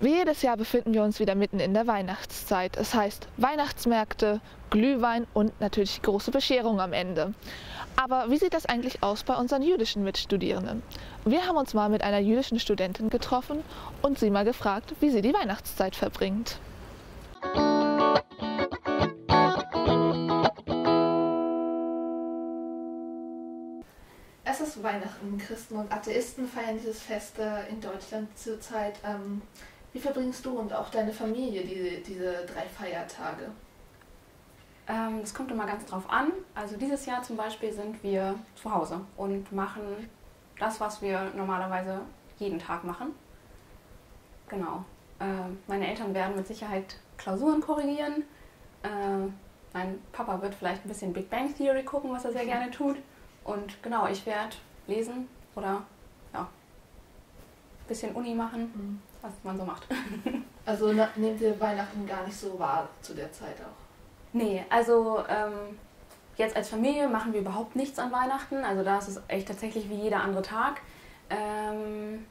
Wie jedes Jahr befinden wir uns wieder mitten in der Weihnachtszeit. Es heißt Weihnachtsmärkte, Glühwein und natürlich große Bescherung am Ende. Aber wie sieht das eigentlich aus bei unseren jüdischen Mitstudierenden? Wir haben uns mal mit einer jüdischen Studentin getroffen und sie mal gefragt, wie sie die Weihnachtszeit verbringt. Es ist Weihnachten. Christen und Atheisten feiern dieses Fest in Deutschland zurzeit. Ähm, wie verbringst du und auch deine Familie diese, diese drei Feiertage? Ähm, das kommt immer ganz drauf an. Also dieses Jahr zum Beispiel sind wir zu Hause und machen das, was wir normalerweise jeden Tag machen. Genau. Äh, meine Eltern werden mit Sicherheit Klausuren korrigieren. Äh, mein Papa wird vielleicht ein bisschen Big Bang Theory gucken, was er sehr gerne tut. Und genau, ich werde lesen oder ja, bisschen Uni machen. Mhm was man so macht. also nehmt ihr Weihnachten gar nicht so wahr zu der Zeit auch? Nee, also ähm, jetzt als Familie machen wir überhaupt nichts an Weihnachten. Also da ist es echt tatsächlich wie jeder andere Tag. Ähm,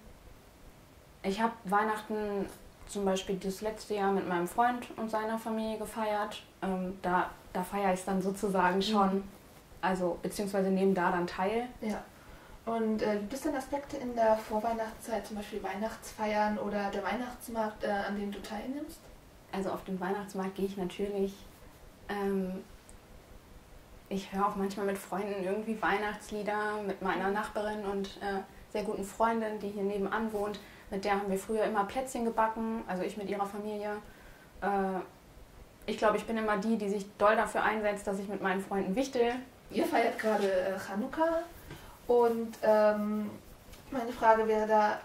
ich habe Weihnachten zum Beispiel das letzte Jahr mit meinem Freund und seiner Familie gefeiert. Ähm, da, da feiere ich es dann sozusagen schon. Mhm. Also beziehungsweise nehmen da dann teil. Ja. Und äh, gibt es denn Aspekte in der Vorweihnachtszeit, zum Beispiel Weihnachtsfeiern oder der Weihnachtsmarkt, äh, an denen du teilnimmst? Also auf den Weihnachtsmarkt gehe ich natürlich. Ähm, ich höre auch manchmal mit Freunden irgendwie Weihnachtslieder mit meiner Nachbarin und äh, sehr guten Freundin, die hier nebenan wohnt. Mit der haben wir früher immer Plätzchen gebacken, also ich mit ihrer Familie. Äh, ich glaube, ich bin immer die, die sich doll dafür einsetzt, dass ich mit meinen Freunden wichtel. Ihr feiert gerade äh, Chanukka. Und ähm, meine Frage wäre da,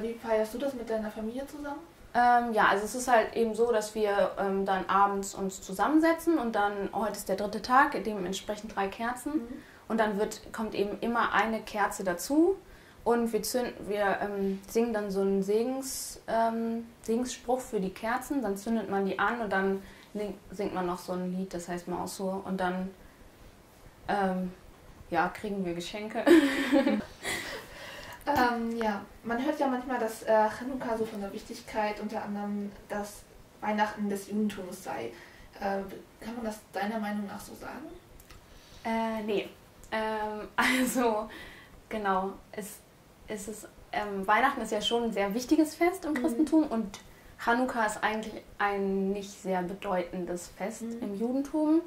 wie feierst du das mit deiner Familie zusammen? Ähm, ja, also es ist halt eben so, dass wir ähm, dann abends uns zusammensetzen und dann, heute ist der dritte Tag, dementsprechend drei Kerzen. Mhm. Und dann wird, kommt eben immer eine Kerze dazu und wir, zünden, wir ähm, singen dann so einen Segens, ähm, Segensspruch für die Kerzen, dann zündet man die an und dann singt man noch so ein Lied, das heißt Mausur. Und dann ähm, ja, kriegen wir Geschenke. ähm, ja, man hört ja manchmal, dass äh, Chanukka so von der Wichtigkeit unter anderem das Weihnachten des Judentums sei. Äh, kann man das deiner Meinung nach so sagen? Äh, nee. Ähm, also, genau. Es, es ist, ähm, Weihnachten ist ja schon ein sehr wichtiges Fest im mhm. Christentum und Chanukka ist eigentlich ein nicht sehr bedeutendes Fest mhm. im Judentum.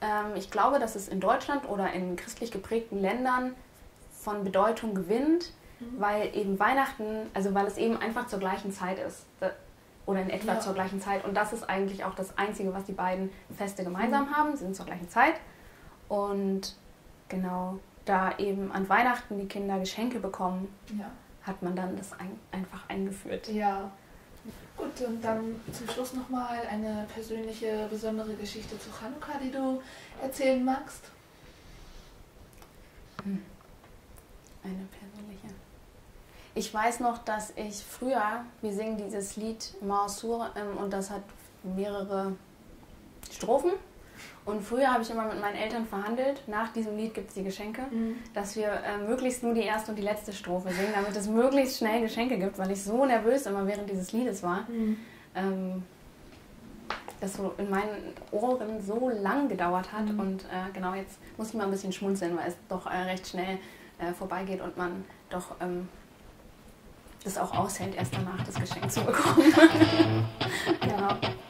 Ähm, ich glaube, dass es in Deutschland oder in christlich geprägten Ländern von Bedeutung gewinnt, mhm. weil eben Weihnachten, also weil es eben einfach zur gleichen Zeit ist. Oder in etwa ja. zur gleichen Zeit. Und das ist eigentlich auch das Einzige, was die beiden Feste gemeinsam mhm. haben. Sie sind zur gleichen Zeit. Und genau, da eben an Weihnachten die Kinder Geschenke bekommen, ja. hat man dann das ein, einfach eingeführt. Ja, Gut, und dann zum Schluss nochmal eine persönliche, besondere Geschichte zu Chanukka, die du erzählen magst. Hm. Eine persönliche. Ich weiß noch, dass ich früher, wir singen dieses Lied Mausur ähm, und das hat mehrere Strophen. Und früher habe ich immer mit meinen Eltern verhandelt, nach diesem Lied gibt es die Geschenke, mhm. dass wir äh, möglichst nur die erste und die letzte Strophe singen, damit es möglichst schnell Geschenke gibt, weil ich so nervös immer während dieses Liedes war. Mhm. Ähm, das so in meinen Ohren so lang gedauert hat. Mhm. Und äh, genau jetzt muss ich mal ein bisschen schmunzeln, weil es doch äh, recht schnell äh, vorbeigeht und man doch ähm, das auch aushält, erst danach das Geschenk zu bekommen.